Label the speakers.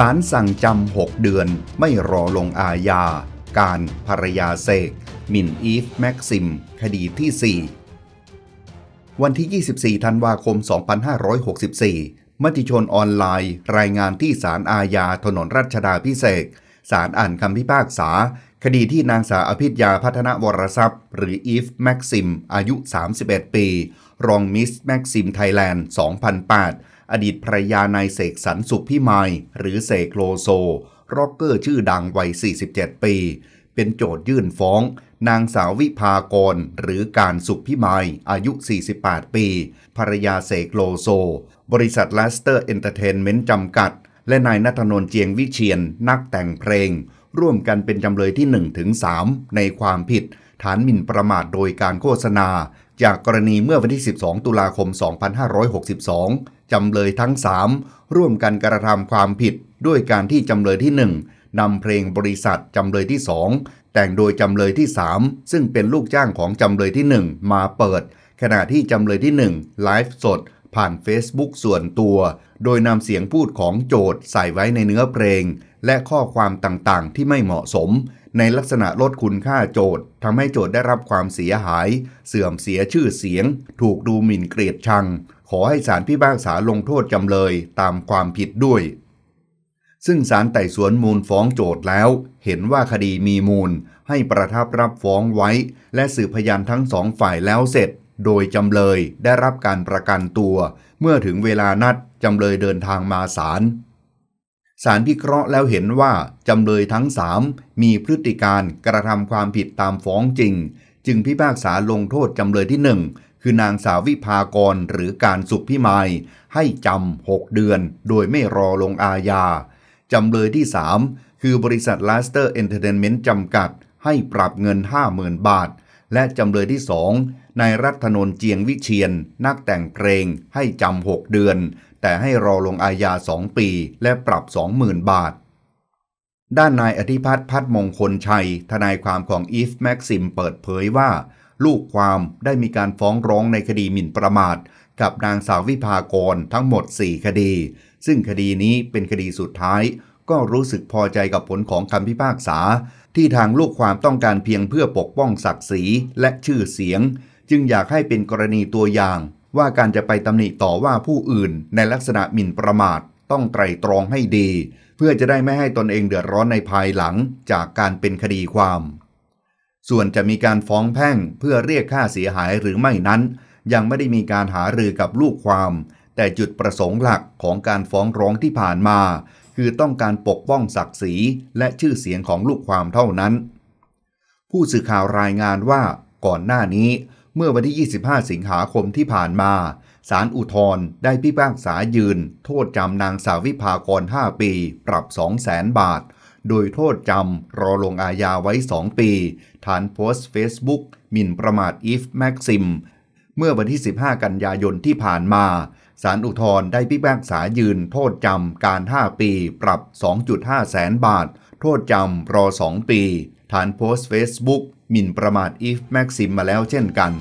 Speaker 1: ศาลสั่งจำ 6 เดือนไม่รอลงอาญา กานต์ภรรยาเสกหมิ่นอีฟแม็กซิม คดีที่ 4 วันที่ 24 ธันวาคม 2564 มติชนออนไลน์ รายงานที่ศาลอาญาถนนรัชดาพิเศษศาลอ่านคำพิพากษา คดีที่นางสาวอภิญญาพัฒนวรทรัพย์ หรืออีฟแม็กซิม อายุ 31 ปี รองมิสแม็กซิมไทยแลนด์ 2008 อดีตภรรยานายเสกสรรสุขพิมายหรือเสกโลโซร็อกเกอร์ชื่อดังวัย 47 ปี เป็นโจทก์ยื่นฟ้อง นางสาววิภากร หรือกานต์สุขพิมายอายุ 48 ปี ภรรยาเสกโลโซ บริษัทลาสเตอร์เอนเตอร์เทนเมนต์จำกัด และนายนัทนนท์เจียงวิเชียนนักแต่งเพลง ร่วมกันเป็นจำเลยที่1ถึง3ในความผิด ฐานหมิ่นประมาทโดยการโฆษณา จากกรณีเมื่อวันที่ 12 ตุลาคม 2562 จำเลยทั้ง 3 ร่วมกันกระทำความผิดด้วยการที่จำเลยที่ 1นำเพลงบริษัทจำเลยที่ 2 แต่งโดยจำเลยที่ 3 ซึ่งเป็นลูกจ้างของจำเลยที่ 1 มาเปิด ขณะที่จำเลยที่ 1 ไลฟ์สด ผ่าน Facebook ส่วนตัว โดยนำเสียงพูดของโจทย์ใส่ไว้ในเนื้อเพลง และข้อความต่างๆ ที่ไม่เหมาะสม ในลักษณะลดคุณค่าโจทย์ทำให้โจทย์ได้รับความเสียหาย เสื่อมเสียชื่อเสียง ถูกดูหมิ่นเกลียดชัง ขอให้ศาลพิพากษาลงโทษจำเลยตามความผิดด้วย ซึ่งศาลไต่สวนมูลฟ้องโจทย์แล้ว เห็นว่าคดีมีมูล ให้ประทับรับฟ้องไว้ และสืบพยานทั้งสองฝ่ายแล้วเสร็จ โดยจำเลยได้รับการประกันตัว เมื่อถึงเวลานัดจำเลยเดินทางมาศาลศาลพิเคราะห์แล้วเห็นว่า จำเลยทั้งสามมีพฤติการณ์กระทำความผิดตามฟ้องจริง จึงพิพากษาลงโทษจำเลยที่หนึ่ง คือนางสาววิภากรหรือกานต์สุขพิมายให้จำหกเดือน โดยไม่รอลงอาญาจำเลยที่ 3 คือบริษัทลาสเตอร์เอนเตอร์เทนเมนต์จำกัด ให้ปรับเงิน 50,000 บาท และจำเลยที่ 2 นายนัทนนท์เจียงวิเชียน นักแต่งเพลงให้จำ6เดือน แต่ให้รอลงอาญา 2 ปี และปรับ 20,000 บาทด้านนายอธิพัฒน์พัฒมงคลชัย ทนายความของอีฟแม็กซิมเปิดเผยว่า ลูกความได้มีการฟ้องร้องในคดีหมิ่นประมาท กับนางสาววิภากรทั้งหมด 4 คดี ซึ่งคดีนี้เป็นคดีสุดท้าย ก็รู้สึกพอใจกับผลของคำพิพากษา ที่ทางลูกความต้องการเพียงเพื่อปกป้องศักดิ์ศรีและชื่อเสียง จึงอยากให้เป็นกรณีตัวอย่าง ว่าการจะไปตำหนิต่อว่าผู้อื่น ในลักษณะหมิ่นประมาทต้องไตรตรองให้ดี เพื่อจะได้ไม่ให้ตนเองเดือดร้อนในภายหลังจากการเป็นคดีความ ส่วนจะมีการฟ้องแพ่งเพื่อเรียกค่าเสียหายหรือไม่นั้น ยังไม่ได้มีการหารือกับลูกความ แต่จุดประสงค์หลักของการฟ้องร้องที่ผ่านมา คือต้องการปกป้องศักดิ์ศรีและชื่อเสียงของลูกความเท่านั้น ผู้สื่อข่าวรายงานว่าก่อนหน้านี้ เมื่อวันที่ 25 สิงหาคมที่ผ่านมาศาลอุทธรณ์ได้พิพากษายืน โทษจำนางสาววิภากร 5 ปี ปรับ 200,000 บาท โดยโทษจำรอลงอาญาไว้ 2 ปี ฐานโพสต์ Facebook หมิ่นประมาทอีฟแม็กซิม เมื่อวันที่ 15 กันยายนที่ผ่านมาศาลอุทธรณ์ได้พิพากษายืนโทษจำการ 5 ปี ปรับ 2.5 แสนบาท โทษจำรอ 2 ปี ฐานโพสต์ Facebook หมิ่นประมาทอีฟแม็กซิมมาแล้วเช่นกัน